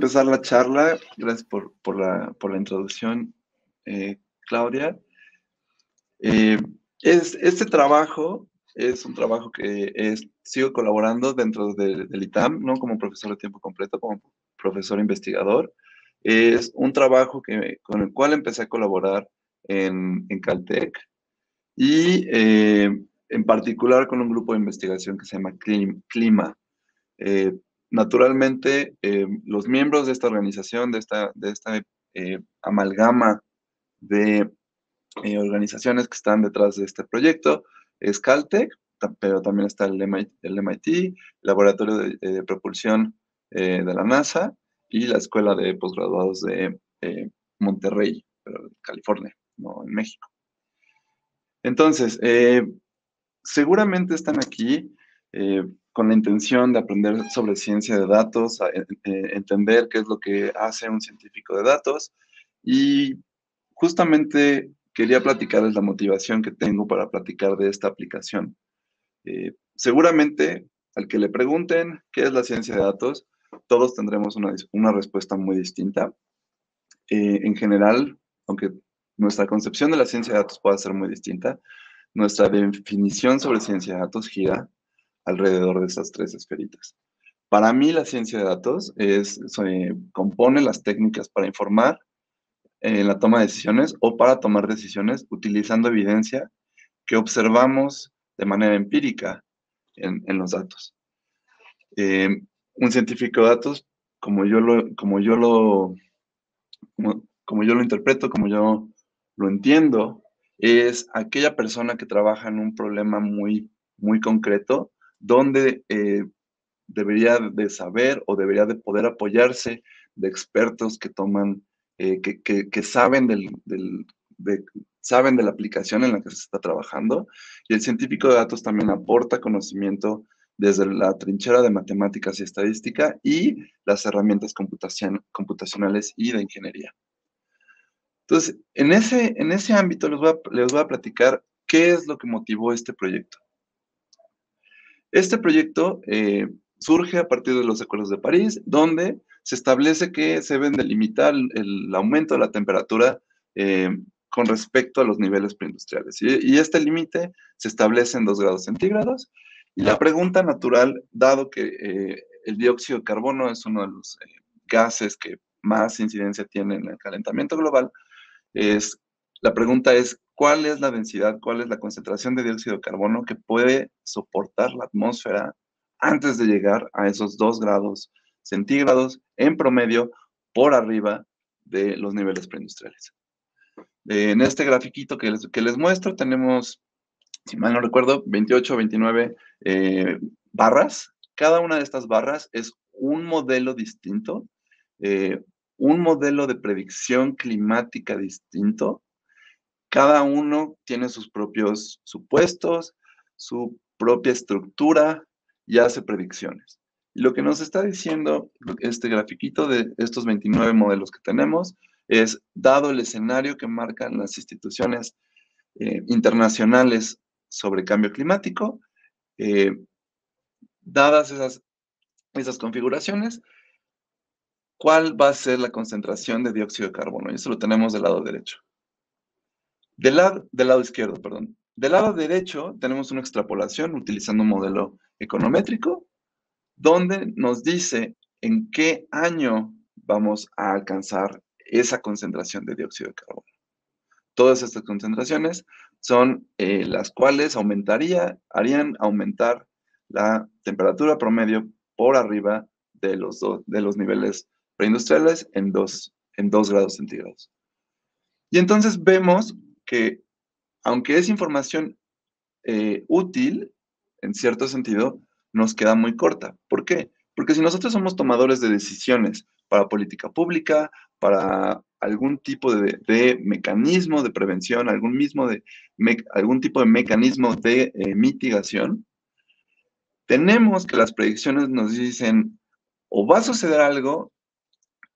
empezar la charla. Gracias por, la, introducción, eh, Claudia. Eh, es, este trabajo es un trabajo que es, sigo colaborando dentro del ITAM, ¿no? Como profesor de tiempo completo, como profesor investigador. Es un trabajo que, con el cual empecé a colaborar en, en Caltech y eh, en particular con un grupo de investigación que se llama Clima. Eh, naturalmente, eh, los miembros de esta organización, de esta, de esta amalgama de organizaciones que están detrás de este proyecto, es Caltech, pero también está el MIT, el MIT Laboratorio de, Propulsión de la NASA y la Escuela de Postgraduados de Monterrey, California, no en México. Entonces, eh, seguramente están aquí eh, con la intención de aprender sobre ciencia de datos, eh, entender qué es lo que hace un científico de datos y justamente quería platicarles la motivación que tengo para platicar de esta aplicación. seguramente al que le pregunten qué es la ciencia de datos, todos tendremos una, una respuesta muy distinta. en general, aunque nuestra concepción de la ciencia de datos puede ser muy distinta. Nuestra definición sobre ciencia de datos gira alrededor de esas tres esferitas. Para mí la ciencia de datos es, se compone las técnicas para informar en la toma de decisiones o para tomar decisiones utilizando evidencia que observamos de manera empírica en, los datos. Eh, un científico de datos, como yo lo, como yo lo, como yo lo interpreto, como yo lo entiendo, es aquella persona que trabaja en un problema muy, muy concreto, donde eh, debería de saber o debería de poder apoyarse de expertos que toman, eh, que, saben, del, de, saben de la aplicación en la que se está trabajando. Y el científico de datos también aporta conocimiento desde la trinchera de matemáticas y estadística y las herramientas computacionales y de ingeniería. Entonces, en ese, en ese ámbito les voy, a, platicar qué es lo que motivó este proyecto. Este proyecto eh, surge a partir de los acuerdos de París, donde se establece que se deben delimitar el, aumento de la temperatura eh, con respecto a los niveles preindustriales. Y, este límite se establece en 2 grados centígrados. Y la pregunta natural, dado que eh, el dióxido de carbono es uno de los gases que más incidencia tiene en el calentamiento global, es, la pregunta es, ¿cuál es la densidad, cuál es la concentración de dióxido de carbono que puede soportar la atmósfera antes de llegar a esos 2 grados centígrados en promedio por arriba de los niveles preindustriales? En este grafiquito que les, que les muestro tenemos, si mal no recuerdo, 28 o 29 eh, barras. Cada una de estas barras es un modelo distinto, eh, un modelo de predicción climática distinto. Cada uno tiene sus propios supuestos, su propia estructura y hace predicciones. Lo que nos está diciendo este grafiquito de estos 29 modelos que tenemos es, dado el escenario que marcan las instituciones eh, internacionales sobre cambio climático, eh, dadas esas, esas configuraciones, cuál va a ser la concentración de dióxido de carbono. Y eso lo tenemos del lado derecho. Del lado, del lado izquierdo, perdón. Del lado derecho tenemos una extrapolación utilizando un modelo econométrico, donde nos dice en qué año vamos a alcanzar esa concentración de dióxido de carbono. Todas estas concentraciones son eh, las cuales aumentaría, harían aumentar la temperatura promedio por arriba de los, de los niveles preindustriales en 2 en dos grados centígrados. Y entonces vemos que, aunque es información eh, útil, en cierto sentido, nos queda muy corta. ¿Por qué? Porque si nosotros somos tomadores de decisiones para política pública, para algún tipo de, mecanismo de prevención, algún, mismo de, algún tipo de mecanismo de eh, mitigación, tenemos que las predicciones nos dicen o va a suceder algo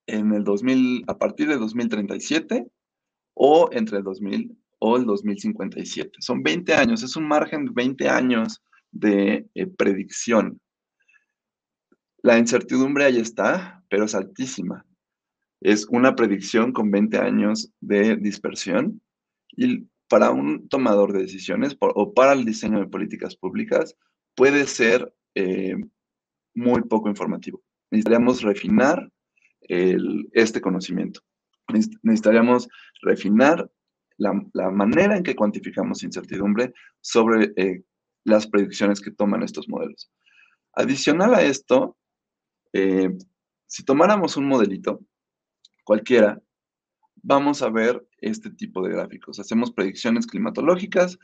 en el 2000, a partir de 2037 o entre el 2000 o el 2057. Son 20 años, es un margen de 20 años de eh, predicción. La incertidumbre ahí está, pero es altísima. Es una predicción con 20 años de dispersión y para un tomador de decisiones o para el diseño de políticas públicas puede ser eh, muy poco informativo. Necesitaríamos refinar este conocimiento. Necesitaríamos refinar la, manera en que cuantificamos incertidumbre sobre eh, las predicciones que toman estos modelos. Adicional a esto, eh, si tomáramos un modelito, cualquiera, vamos a ver este tipo de gráficos. Hacemos predicciones climatológicas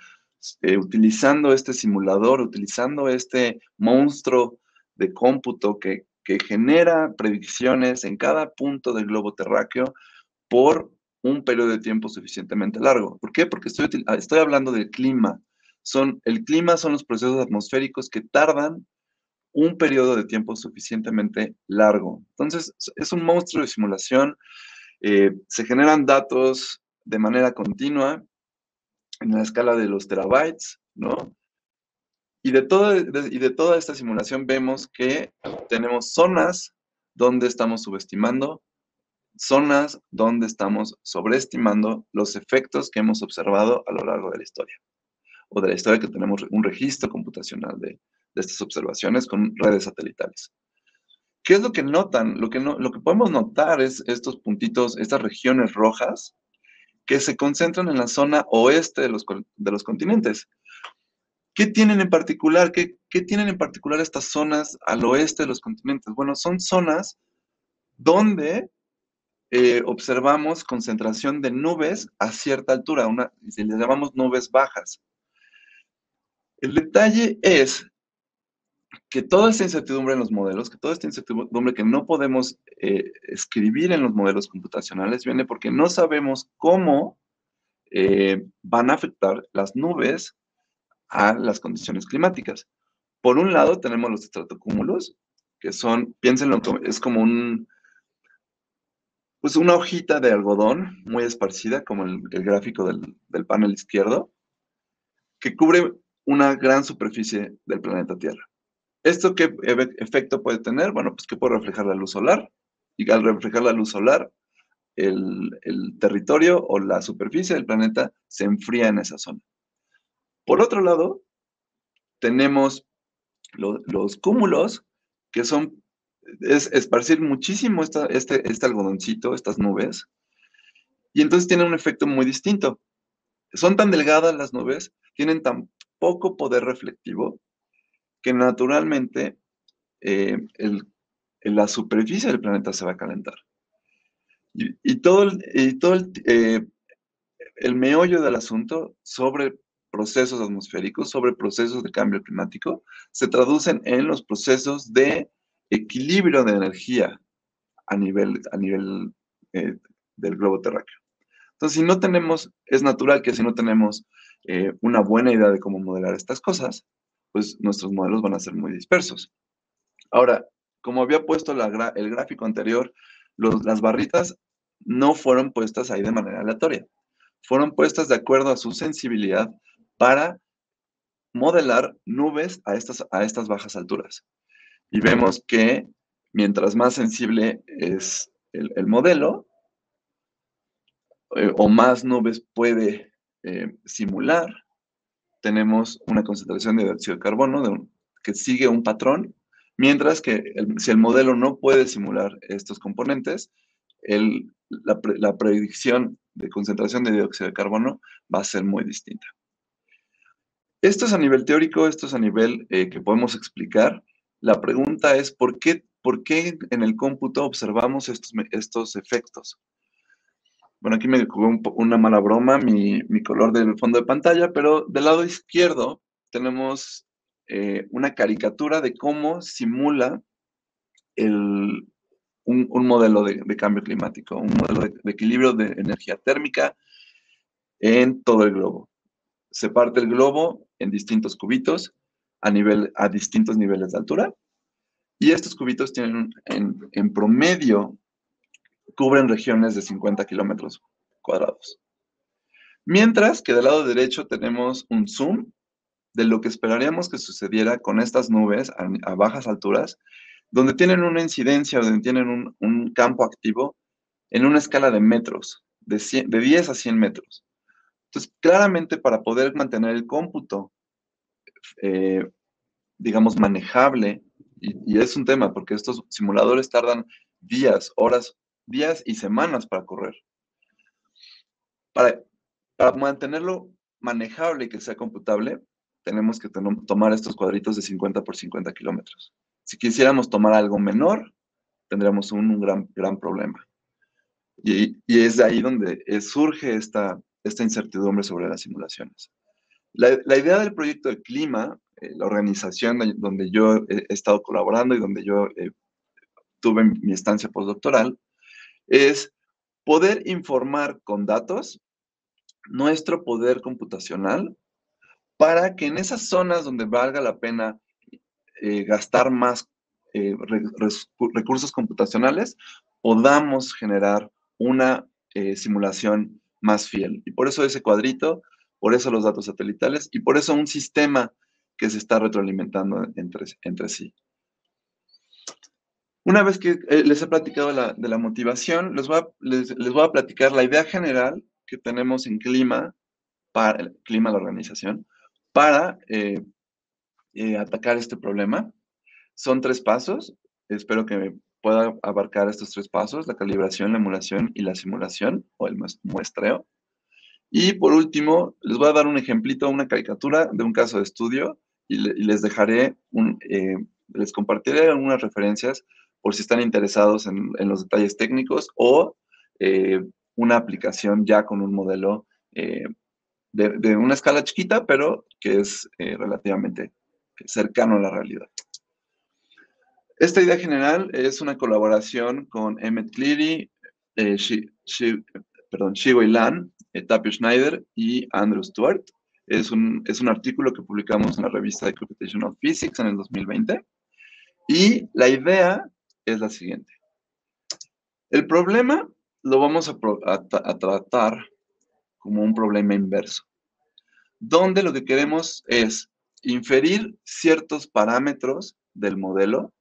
eh, utilizando este simulador, utilizando este monstruo de cómputo que, que genera predicciones en cada punto del globo terráqueo por un periodo de tiempo suficientemente largo. ¿Por qué? Porque estoy, estoy hablando del clima. Son, el clima son los procesos atmosféricos que tardan un periodo de tiempo suficientemente largo. Entonces, es un monstruo de simulación. Eh, se generan datos de manera continua en la escala de los terabytes, ¿no? Y de, y de toda esta simulación vemos que tenemos zonas donde estamos subestimando, zonas donde estamos sobreestimando los efectos que hemos observado a lo largo de la historia, o de la historia que tenemos un registro computacional de, estas observaciones con redes satelitales. ¿Qué es lo que notan? Lo que, no, lo que podemos notar es estos puntitos, estas regiones rojas que se concentran en la zona oeste de los, de los continentes. ¿Qué tienen en particular? ¿Qué, ¿Qué tienen en particular estas zonas al oeste de los continentes? Bueno, son zonas donde eh, observamos concentración de nubes a cierta altura, una, si les llamamos nubes bajas. El detalle es que toda esta incertidumbre en los modelos, que toda esta incertidumbre que no podemos eh, escribir en los modelos computacionales, viene porque no sabemos cómo eh, van a afectar las nubes a las condiciones climáticas. Por un lado tenemos los estratocúmulos, que son, piénsenlo, es como un, pues una hojita de algodón muy esparcida, como el, gráfico del, panel izquierdo, que cubre una gran superficie del planeta Tierra. ¿Esto qué efecto puede tener? Bueno, pues que puede reflejar la luz solar, y al reflejar la luz solar, el, territorio o la superficie del planeta se enfría en esa zona. Por otro lado, tenemos los cúmulos, que son es esparcir muchísimo este, este algodoncito, estas nubes, y entonces tiene un efecto muy distinto. Son tan delgadas las nubes, tienen tan poco poder reflectivo, que naturalmente eh, la superficie del planeta se va a calentar. Y, todo, el, todo eh, el meollo del asunto sobre procesos atmosféricos, sobre procesos de cambio climático, se traducen en los procesos de equilibrio de energía a nivel, a nivel eh, del globo terráqueo. Entonces, si no tenemos, es natural que si no tenemos eh, una buena idea de cómo modelar estas cosas, pues nuestros modelos van a ser muy dispersos. Ahora, como había puesto el gráfico anterior, las barritas no fueron puestas ahí de manera aleatoria. Fueron puestas de acuerdo a su sensibilidad para modelar nubes a estas, a estas bajas alturas y vemos que mientras más sensible es el, modelo, eh, o más nubes puede eh, simular, tenemos una concentración de dióxido de carbono que sigue un patrón, mientras que si el modelo no puede simular estos componentes, la, predicción de concentración de dióxido de carbono va a ser muy distinta. Esto es a nivel teórico, esto es a nivel eh, que podemos explicar, la pregunta es, ¿por qué, por qué en el cómputo observamos estos, estos efectos? Bueno, aquí me jugó una mala broma mi, color del fondo de pantalla, pero del lado izquierdo tenemos eh, una caricatura de cómo simula un, modelo de, cambio climático, un modelo de, de, equilibrio de energía térmica en todo el globo. Se parte el globo en distintos cubitos a, nivel, a distintos niveles de altura. Y estos cubitos tienen, en, promedio, cubren regiones de 50 kilómetros cuadrados. Mientras que del lado derecho tenemos un zoom de lo que esperaríamos que sucediera con estas nubes a, bajas alturas donde tienen una incidencia, donde tienen un, campo activo en una escala de metros, de, de 10 a 100 metros. Entonces, claramente para poder mantener el cómputo, eh, digamos, manejable, y, es un tema porque estos simuladores tardan días, horas, días y semanas para correr. Para, mantenerlo manejable y que sea computable, tenemos que tomar estos cuadritos de 50 por 50 kilómetros. Si quisiéramos tomar algo menor, tendríamos un, gran, gran problema. Y, es de ahí donde surge esta, esta incertidumbre sobre las simulaciones. La, idea del proyecto de clima, eh, la organización donde yo he, estado colaborando y donde yo eh, tuve mi estancia postdoctoral, es poder informar con datos nuestro poder computacional para que en esas zonas donde valga la pena eh, gastar más recursos computacionales, podamos generar una simulación más fiel. Y por eso ese cuadrito, por eso los datos satelitales y por eso un sistema que se está retroalimentando entre, entre sí. Una vez que les he platicado de la motivación, les voy, a, les, voy a platicar la idea general que tenemos en clima, para el clima la organización, para eh, atacar este problema. Son tres pasos. Espero que pueda abarcar estos tres pasos, la calibración, la emulación y la simulación o el muestreo. Y por último, les voy a dar un ejemplito, una caricatura de un caso de estudio y, les dejaré, eh, les compartiré algunas referencias por si están interesados en, los detalles técnicos o eh, una aplicación ya con un modelo de, de, una escala chiquita, pero que es relativamente cercano a la realidad. Esta idea general es una colaboración con Emmett Cleary, eh, perdón, Shigo Ilan, Tapio Schneider y Andrew Stewart. Es un, es un artículo que publicamos en la revista de Computational Physics en el 2020. Y la idea es la siguiente. El problema lo vamos a tratar como un problema inverso, donde lo que queremos es inferir ciertos parámetros del modelo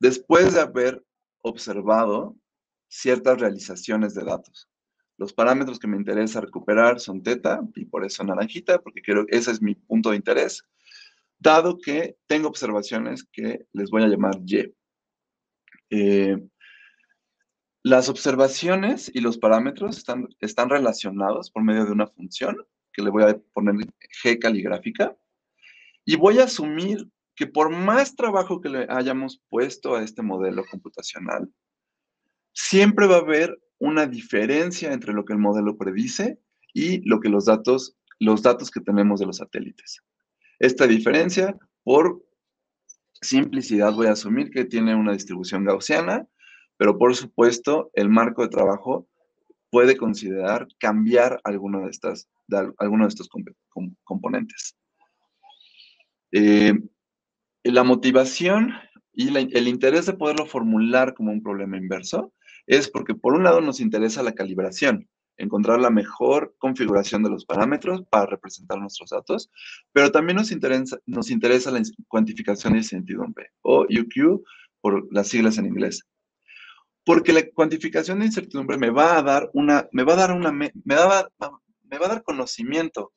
después de haber observado ciertas realizaciones de datos. Los parámetros que me interesa recuperar son teta, y por eso naranjita, porque quiero, ese es mi punto de interés, dado que tengo observaciones que les voy a llamar Y. Eh, las observaciones y los parámetros están, están relacionados por medio de una función que le voy a poner G caligráfica, y voy a asumir que por más trabajo que le hayamos puesto a este modelo computacional, siempre va a haber una diferencia entre lo que el modelo predice y lo que los datos, los datos que tenemos de los satélites. Esta diferencia, por simplicidad, voy a asumir que tiene una distribución gaussiana, pero por supuesto, el marco de trabajo puede considerar cambiar alguno de, estas, alguno de estos componentes. Eh, la motivación y el interés de poderlo formular como un problema inverso es porque por un lado nos interesa la calibración, encontrar la mejor configuración de los parámetros para representar nuestros datos, pero también nos interesa, nos interesa la cuantificación de incertidumbre, o UQ por las siglas en inglés. Porque la cuantificación de incertidumbre me va a dar una, me va a dar una, me, me va a dar conocimiento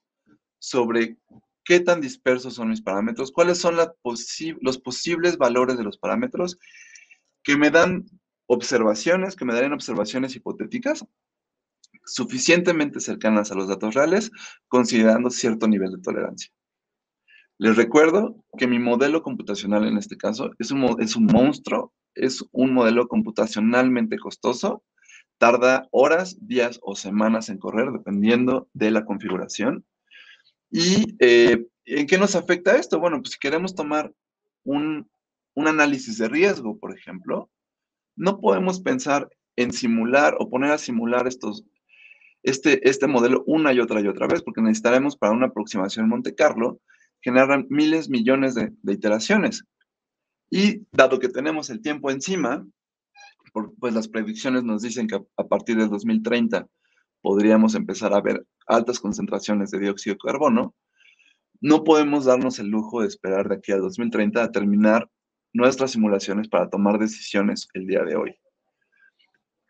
sobre qué tan dispersos son mis parámetros, cuáles son los posibles valores de los parámetros que me dan observaciones, que me darían observaciones hipotéticas suficientemente cercanas a los datos reales, considerando cierto nivel de tolerancia. Les recuerdo que mi modelo computacional en este caso es un, es un monstruo, es un modelo computacionalmente costoso, tarda horas, días o semanas en correr, dependiendo de la configuración. ¿Y eh, en qué nos afecta esto? Bueno, pues si queremos tomar un, análisis de riesgo, por ejemplo, no podemos pensar en simular o poner a simular estos, este, este modelo una y otra y otra vez, porque necesitaremos para una aproximación Monte Carlo generar miles, millones de, iteraciones. Y dado que tenemos el tiempo encima, pues las predicciones nos dicen que a, a partir del 2030 podríamos empezar a ver altas concentraciones de dióxido de carbono, no podemos darnos el lujo de esperar de aquí a 2030 a terminar nuestras simulaciones para tomar decisiones el día de hoy.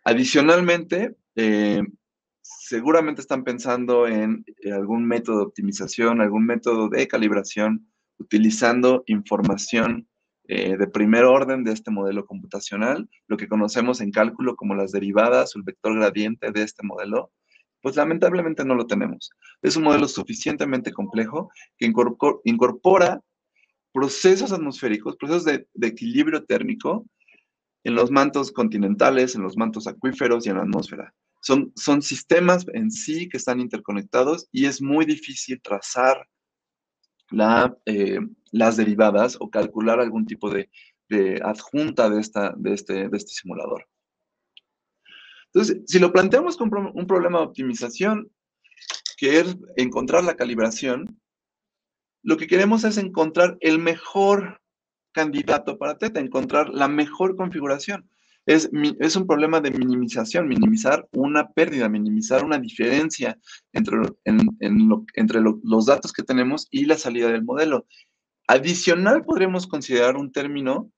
Adicionalmente, eh, seguramente están pensando en algún método de optimización, algún método de calibración, utilizando información eh, de primer orden de este modelo computacional, lo que conocemos en cálculo como las derivadas o el vector gradiente de este modelo, pues lamentablemente no lo tenemos. Es un modelo suficientemente complejo que incorpora procesos atmosféricos, procesos de, equilibrio térmico en los mantos continentales, en los mantos acuíferos y en la atmósfera. Son, son sistemas en sí que están interconectados y es muy difícil trazar eh, las derivadas o calcular algún tipo de, adjunta de, esta, de, este, de este simulador. Entonces, si lo planteamos como un problema de optimización, que es encontrar la calibración, lo que queremos es encontrar el mejor candidato para Teta, encontrar la mejor configuración. Es, es, un problema de minimización, minimizar una pérdida, minimizar una diferencia entre, los datos que tenemos y la salida del modelo. Adicional, podríamos considerar un término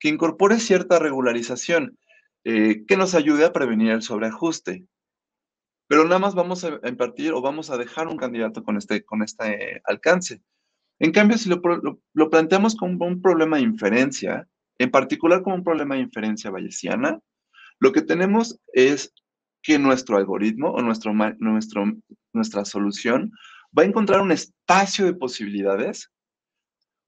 que incorpore cierta regularización, eh, que nos ayude a prevenir el sobreajuste. Pero nada más vamos a impartir o vamos a dejar un candidato con este, con este alcance. En cambio, si lo, planteamos como un problema de inferencia, en particular como un problema de inferencia bayesiana, lo que tenemos es que nuestro algoritmo o nuestro, nuestra solución va a encontrar un espacio de posibilidades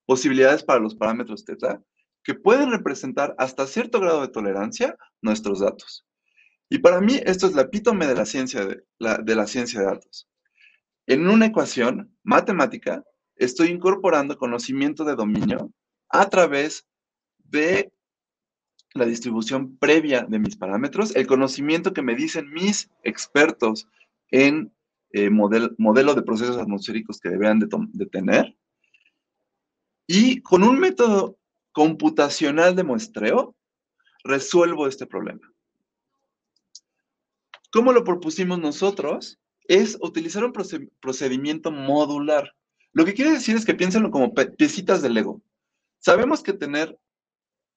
posibilidades para los parámetros teta que pueden representar hasta cierto grado de tolerancia nuestros datos. Y para mí esto es la epítome de la ciencia de la ciencia de datos. En una ecuación matemática estoy incorporando conocimiento de dominio a través de la distribución previa de mis parámetros, el conocimiento que me dicen mis expertos en eh, modelo de procesos atmosféricos que deberían de tener, y con un método computacional de muestreo, resuelvo este problema. ¿Cómo lo propusimos nosotros? Es utilizar un procedimiento modular. Lo que quiere decir es que piénsenlo como piecitas de Lego. Sabemos que tener,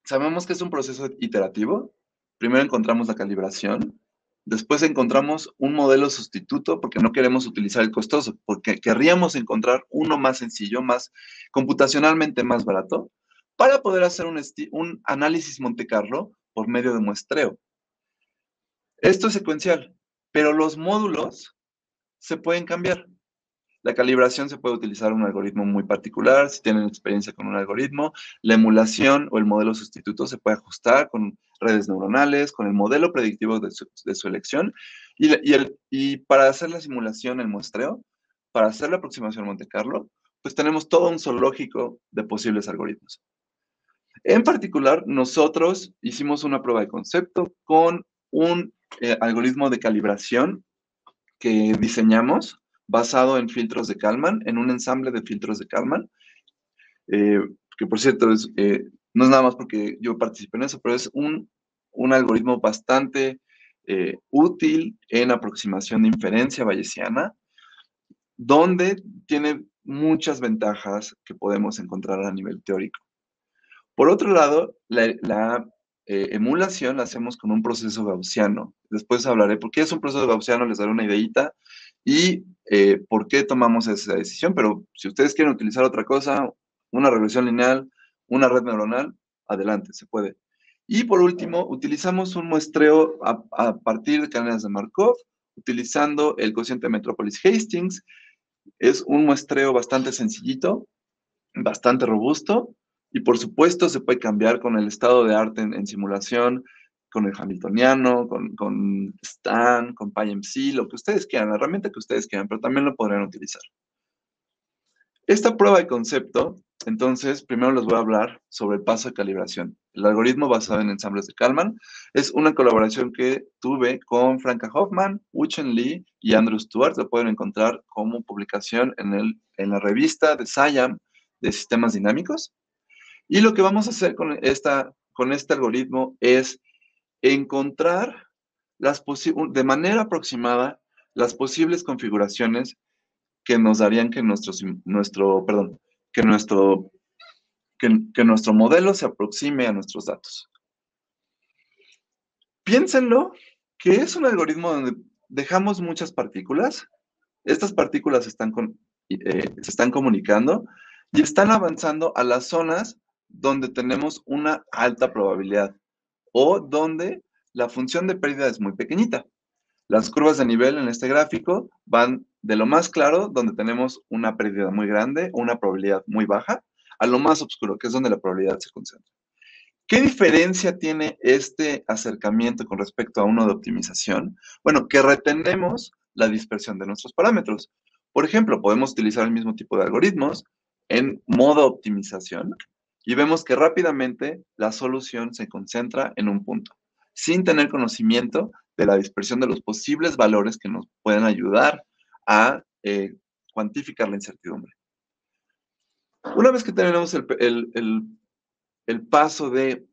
sabemos que es un proceso iterativo. Primero encontramos la calibración, Después encontramos un modelo sustituto porque no queremos utilizar el costoso, porque querríamos encontrar uno más sencillo, más computacionalmente más barato, para poder hacer un análisis Monte Carlo por medio de muestreo. Esto es secuencial, pero los módulos se pueden cambiar. La calibración se puede utilizar un algoritmo muy particular, si tienen experiencia con un algoritmo. La emulación o el modelo sustituto se puede ajustar con redes neuronales, con el modelo predictivo de su, elección. Y, para hacer la simulación, el muestreo, para hacer la aproximación Monte Carlo, pues tenemos todo un zoológico de posibles algoritmos. En particular, nosotros hicimos una prueba de concepto con un eh, algoritmo de calibración que diseñamos basado en filtros de Kalman, en un ensamble de filtros de Kalman, eh, que por cierto eh, no es nada más porque yo participé en eso, pero es un, algoritmo bastante eh, útil en aproximación de inferencia bayesiana, donde tiene muchas ventajas que podemos encontrar a nivel teórico. Por otro lado, la, emulación la hacemos con un proceso gaussiano. Después hablaré por qué es un proceso gaussiano, les daré una ideita y eh, por qué tomamos esa decisión, pero si ustedes quieren utilizar otra cosa, una regresión lineal, una red neuronal, adelante, se puede. Y por último, utilizamos un muestreo a, partir de cadenas de Markov, utilizando el cociente Metropolis Hastings. Es un muestreo bastante sencillito, bastante robusto, y por supuesto se puede cambiar con el estado de arte en simulación, con el Hamiltoniano, con, con Stan, con PyMC, lo que ustedes quieran, la herramienta que ustedes quieran, pero también lo podrían utilizar. Esta prueba de concepto, entonces, primero les voy a hablar sobre el paso de calibración. El algoritmo basado en ensambles de Kalman es una colaboración que tuve con Franka Hoffman, Wuchen Lee y Andrew Stewart. Lo pueden encontrar como publicación en, el, en la revista de SIAM de sistemas dinámicos. Y lo que vamos a hacer con, esta, con este algoritmo es encontrar las de manera aproximada las posibles configuraciones que nos darían que nuestro, nuestro, perdón, que nuestro que, nuestro modelo se aproxime a nuestros datos. Piénsenlo que es un algoritmo donde dejamos muchas partículas. Estas partículas están eh, se están comunicando y están avanzando a las zonas donde tenemos una alta probabilidad o donde la función de pérdida es muy pequeñita. Las curvas de nivel en este gráfico van de lo más claro, donde tenemos una pérdida muy grande o una probabilidad muy baja, a lo más oscuro, que es donde la probabilidad se concentra. ¿Qué diferencia tiene este acercamiento con respecto a uno de optimización? Bueno, que retenemos la dispersión de nuestros parámetros. Por ejemplo, podemos utilizar el mismo tipo de algoritmos en modo optimización y vemos que rápidamente la solución se concentra en un punto, sin tener conocimiento de la dispersión de los posibles valores que nos pueden ayudar a eh, cuantificar la incertidumbre. Una vez que tenemos el, paso de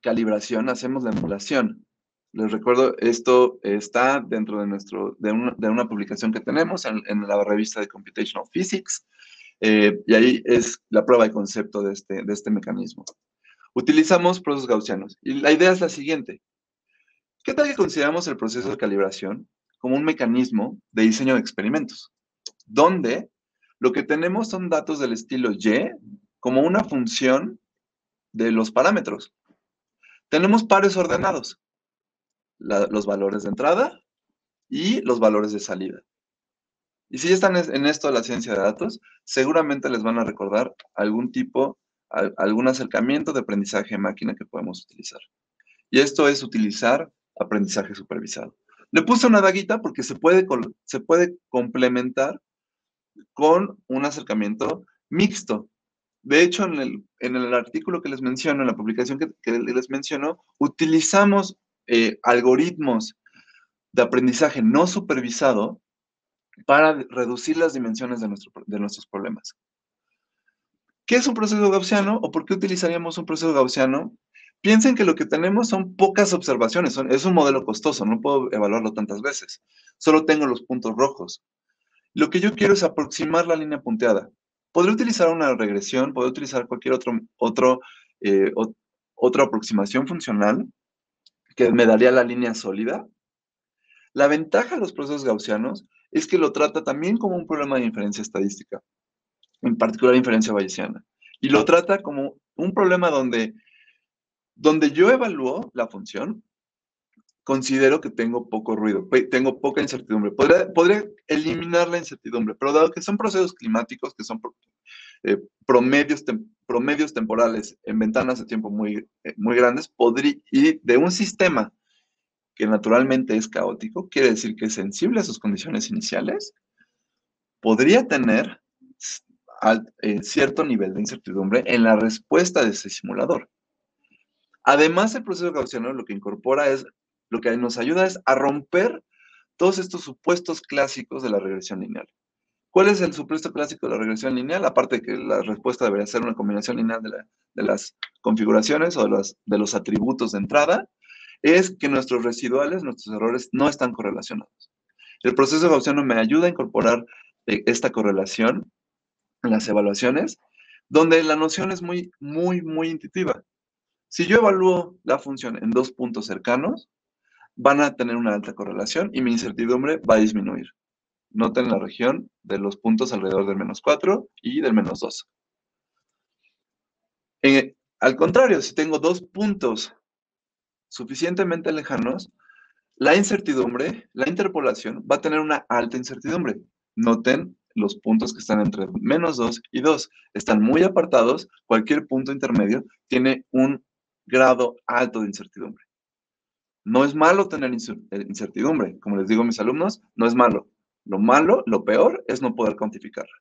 calibración, hacemos la emulación. Les recuerdo, esto está dentro de, nuestro, de, una, publicación que tenemos en, la revista de Computational Physics, eh, y ahí es la prueba de concepto de este, de este mecanismo. Utilizamos procesos gaussianos, y la idea es la siguiente. ¿Qué tal que consideramos el proceso de calibración como un mecanismo de diseño de experimentos, donde lo que tenemos son datos del estilo Y como una función de los parámetros. Tenemos pares ordenados, los valores de entrada y los valores de salida. Y si ya están en esto de la ciencia de datos, seguramente les van a recordar algún tipo, algún acercamiento de aprendizaje de máquina que podemos utilizar. Y esto es utilizar aprendizaje supervisado. Le puse una daguita porque se puede, se puede complementar con un acercamiento mixto. De hecho, en el, en el artículo que les menciono, en la publicación que, les menciono, utilizamos eh, algoritmos de aprendizaje no supervisado para reducir las dimensiones de, nuestro, de nuestros problemas. ¿Qué es un proceso gaussiano o por qué utilizaríamos un proceso gaussiano? Piensen que lo que tenemos son pocas observaciones, es un modelo costoso, no puedo evaluarlo tantas veces. Solo tengo los puntos rojos. Lo que yo quiero es aproximar la línea punteada. Podría utilizar una regresión, podría utilizar cualquier otro, otro, eh, otra aproximación funcional que me daría la línea sólida. La ventaja de los procesos gaussianos es que lo trata también como un problema de inferencia estadística, en particular inferencia bayesiana. Y lo trata como un problema donde, donde yo evalúo la función, considero que tengo poco ruido, tengo poca incertidumbre. Podría, eliminar la incertidumbre, pero dado que son procesos climáticos, que son eh, promedios, promedios temporales en ventanas de tiempo muy, eh, muy grandes, podría, y de un sistema que naturalmente es caótico, quiere decir que es sensible a sus condiciones iniciales, podría tener eh, cierto nivel de incertidumbre en la respuesta de ese simulador. Además, el proceso gaussiano lo que incorpora es lo que nos ayuda es a romper todos estos supuestos clásicos de la regresión lineal. ¿Cuál es el supuesto clásico de la regresión lineal? Aparte de que la respuesta debería ser una combinación lineal de, las configuraciones o de de los atributos de entrada, es que nuestros residuales, nuestros errores no están correlacionados. El proceso gaussiano me ayuda a incorporar eh, esta correlación en las evaluaciones, donde la noción es muy, muy, muy intuitiva. Si yo evalúo la función en dos puntos cercanos, van a tener una alta correlación y mi incertidumbre va a disminuir. Noten la región de los puntos alrededor del menos 4 y del menos 2. Eh, al contrario, si tengo dos puntos suficientemente lejanos, la incertidumbre, la interpolación, va a tener una alta incertidumbre. Noten los puntos que están entre menos 2 y 2. Están muy apartados, cualquier punto intermedio tiene un grado alto de incertidumbre. No es malo tener eh, incertidumbre, como les digo a mis alumnos, no es malo. Lo malo, lo peor, es no poder cuantificarla.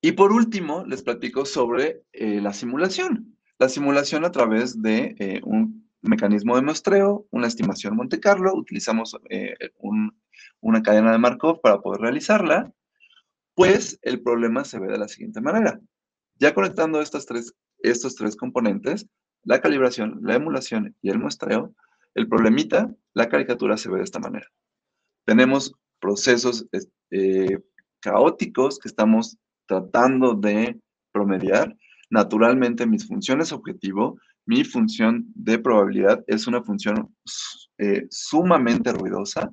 Y por último, les platico sobre eh, la simulación. La simulación a través de eh, un mecanismo de muestreo, una estimación Monte Carlo, utilizamos una cadena de Markov para poder realizarla, pues el problema se ve de la siguiente manera. Ya conectando estas tres, estos tres componentes, la calibración, la emulación y el muestreo, el problemita, la caricatura se ve de esta manera. Tenemos procesos eh, caóticos que estamos tratando de promediar, naturalmente mis funciones objetivo, mi función de probabilidad es una función eh, sumamente ruidosa.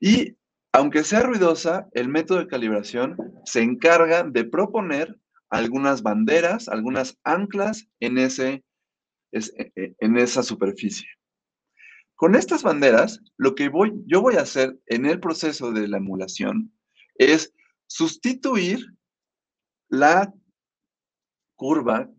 Y aunque sea ruidosa, el método de calibración se encarga de proponer algunas banderas, algunas anclas en, ese, e, e, en esa superficie. Con estas banderas, lo que voy, yo voy a hacer en el proceso de la emulación es sustituir la curva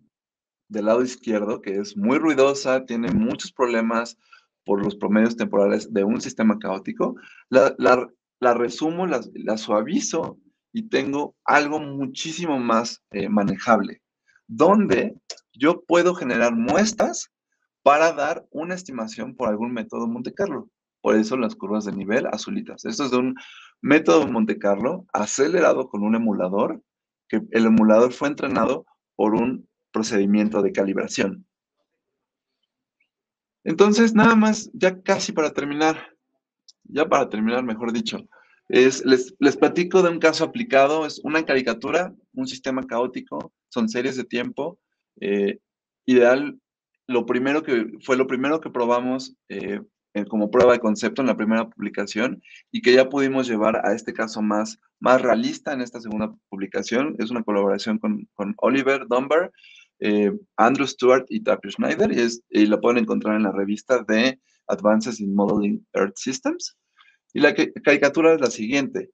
del lado izquierdo, que es muy ruidosa, tiene muchos problemas por los promedios temporales de un sistema caótico, la, resumo, la, suavizo y tengo algo muchísimo más eh, manejable, donde yo puedo generar muestras para dar una estimación por algún método Monte Carlo. Por eso las curvas de nivel azulitas. Esto es de un método Monte Carlo acelerado con un emulador, que el emulador fue entrenado por un procedimiento de calibración. Entonces, nada más, ya casi para terminar, ya para terminar, mejor dicho, es, les, les platico de un caso aplicado, es una caricatura, un sistema caótico, son series de tiempo, eh, ideal, lo primero que, fue lo primero que probamos eh, como prueba de concepto en la primera publicación y que ya pudimos llevar a este caso más, más realista en esta segunda publicación. Es una colaboración con, con Oliver Dunbar eh, Andrew Stewart y Tapio Schneider, y, es, y, la pueden encontrar en la revista de Advances in Modeling Earth Systems. Y la caricatura es la siguiente.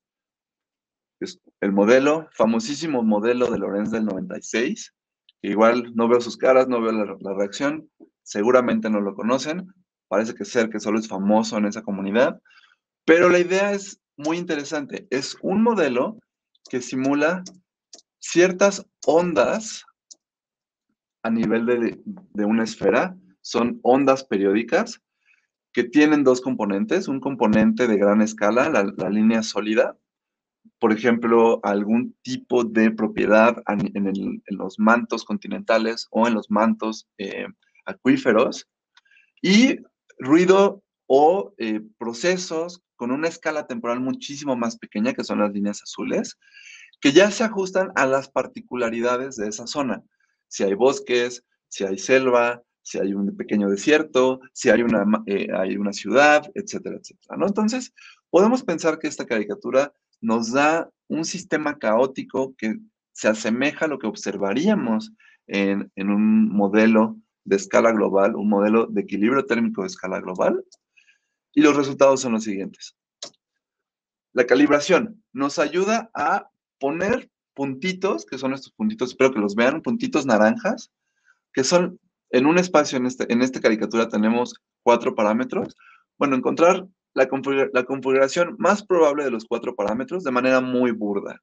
Es el modelo, famosísimo modelo de Lorenz del 96, igual no veo sus caras, no veo la, la reacción, seguramente no lo conocen, parece que ser que solo es famoso en esa comunidad, pero la idea es muy interesante. Es un modelo que simula ciertas ondas a nivel de, una esfera son ondas periódicas que tienen dos componentes, un componente de gran escala, la, línea sólida, por ejemplo, algún tipo de propiedad en, los mantos continentales o en los mantos eh, acuíferos, y ruido o eh, procesos con una escala temporal muchísimo más pequeña, que son las líneas azules, que ya se ajustan a las particularidades de esa zona si hay bosques, si hay selva, si hay un pequeño desierto, si hay una, eh, hay una ciudad, etcétera, etcétera. ¿no? Entonces, podemos pensar que esta caricatura nos da un sistema caótico que se asemeja a lo que observaríamos en, en un modelo de escala global, un modelo de equilibrio térmico de escala global. Y los resultados son los siguientes. La calibración nos ayuda a poner puntitos, que son estos puntitos, espero que los vean, puntitos naranjas, que son en un espacio, en, este, en esta caricatura tenemos cuatro parámetros. Bueno, encontrar la, configuración más probable de los cuatro parámetros de manera muy burda.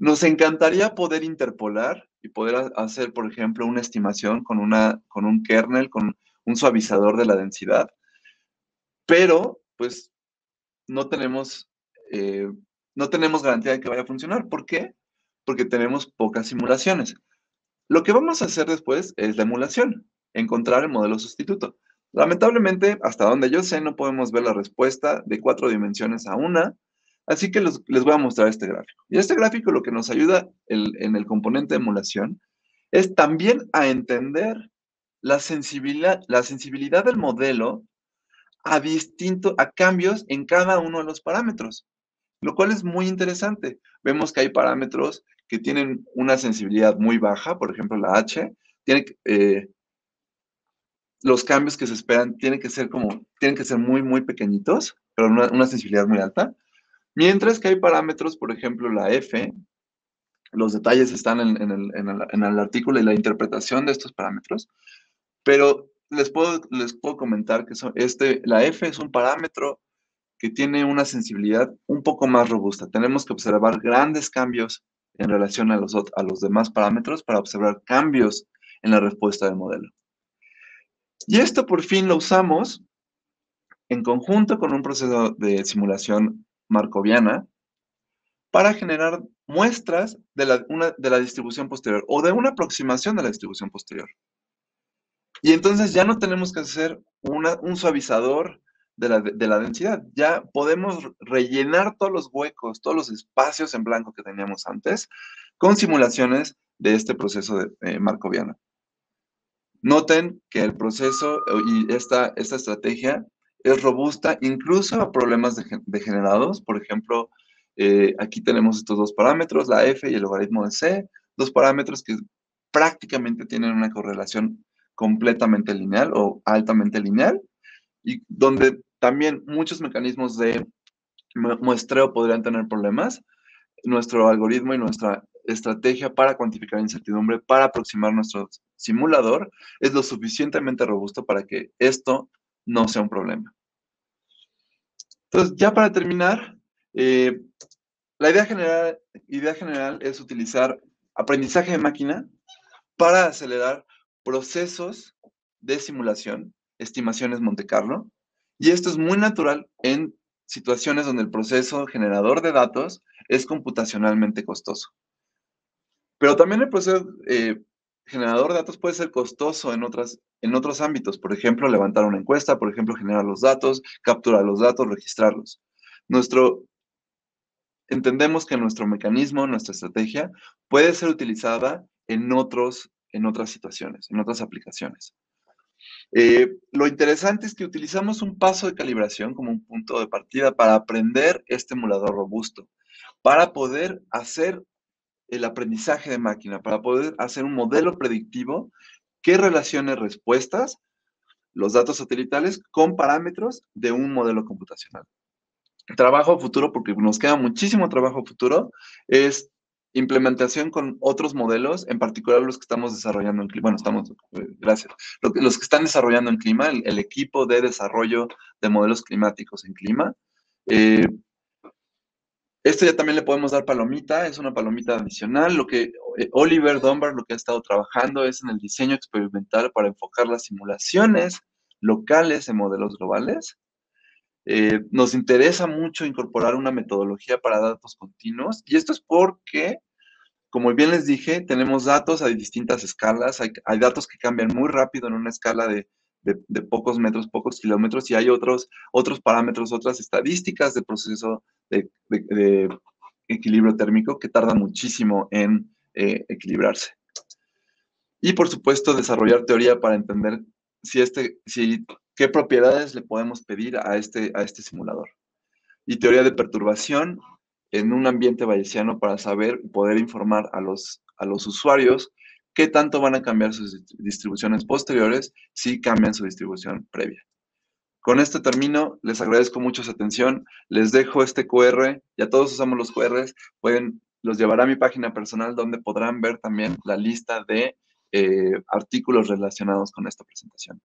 Nos encantaría poder interpolar y poder hacer, por ejemplo, una estimación con, una, con un kernel, con un suavizador de la densidad, pero pues no tenemos eh, no tenemos garantía de que vaya a funcionar. ¿Por qué? Porque tenemos pocas simulaciones. Lo que vamos a hacer después es la emulación, encontrar el modelo sustituto. Lamentablemente, hasta donde yo sé, no podemos ver la respuesta de cuatro dimensiones a una, así que les, voy a mostrar este gráfico. Y este gráfico lo que nos ayuda en el componente de emulación es también a entender la sensibilidad, la sensibilidad del modelo a, distinto, a cambios en cada uno de los parámetros lo cual es muy interesante. Vemos que hay parámetros que tienen una sensibilidad muy baja, por ejemplo, la H, tiene, eh, los cambios que se esperan tienen que ser como, tienen que ser muy, muy pequeñitos, pero una, sensibilidad muy alta. Mientras que hay parámetros, por ejemplo, la F, los detalles están en, el, artículo y la interpretación de estos parámetros, pero les puedo, les puedo comentar que este, la F es un parámetro que tiene una sensibilidad un poco más robusta. Tenemos que observar grandes cambios en relación a los, a los demás parámetros para observar cambios en la respuesta del modelo. Y esto por fin lo usamos en conjunto con un proceso de simulación markoviana para generar muestras de la, de la distribución posterior o de una aproximación de la distribución posterior. Y entonces ya no tenemos que hacer un suavizador de la, de la, densidad. Ya podemos rellenar todos los huecos, todos los espacios en blanco que teníamos antes con simulaciones de este proceso de eh. Noten que el proceso y esta, esta estrategia es robusta incluso a problemas degenerados. Por ejemplo, eh, aquí tenemos estos dos parámetros, la f y el logaritmo de c, dos parámetros que prácticamente tienen una correlación completamente lineal o altamente lineal, y donde también muchos mecanismos de muestreo podrían tener problemas. Nuestro algoritmo y nuestra estrategia para cuantificar incertidumbre, para aproximar nuestro simulador, es lo suficientemente robusto para que esto no sea un problema. Entonces, ya para terminar, eh, la idea general, idea general es utilizar aprendizaje de máquina para acelerar procesos de simulación, estimaciones Monte Carlo, y esto es muy natural en situaciones donde el proceso generador de datos es computacionalmente costoso. Pero también el proceso eh, generador de datos puede ser costoso en, otras, en otros ámbitos. Por ejemplo, levantar una encuesta, por ejemplo, generar los datos, capturar los datos, registrarlos. Nuestro, entendemos que nuestro mecanismo, nuestra estrategia, puede ser utilizada en, otros, en otras situaciones, en otras aplicaciones. Eh, lo interesante es que utilizamos un paso de calibración como un punto de partida para aprender este emulador robusto, para poder hacer el aprendizaje de máquina, para poder hacer un modelo predictivo que relacione respuestas, los datos satelitales, con parámetros de un modelo computacional. Trabajo futuro, porque nos queda muchísimo trabajo futuro, es implementación con otros modelos, en particular los que estamos desarrollando en clima. Bueno, estamos, eh, gracias. Los que están desarrollando en clima, el, equipo de desarrollo de modelos climáticos en clima. Eh, esto ya también le podemos dar palomita, es una palomita adicional. Lo que eh, Oliver Dunbar lo que ha estado trabajando es en el diseño experimental para enfocar las simulaciones locales en modelos globales. Eh, nos interesa mucho incorporar una metodología para datos continuos y esto es porque, como bien les dije, tenemos datos a distintas escalas, hay, datos que cambian muy rápido en una escala de, pocos metros, pocos kilómetros y hay otros, otros parámetros, otras estadísticas de proceso de, equilibrio térmico que tarda muchísimo en eh, equilibrarse. Y por supuesto, desarrollar teoría para entender si, este, si, qué propiedades le podemos pedir a este, a este simulador. Y teoría de perturbación en un ambiente bayesiano para saber y poder informar a los, a los usuarios qué tanto van a cambiar sus distribuciones posteriores si cambian su distribución previa. Con esto termino, les agradezco mucho su atención, les dejo este QR, ya todos usamos los QRs, pueden, los llevará a mi página personal donde podrán ver también la lista de eh, artículos relacionados con esta presentación.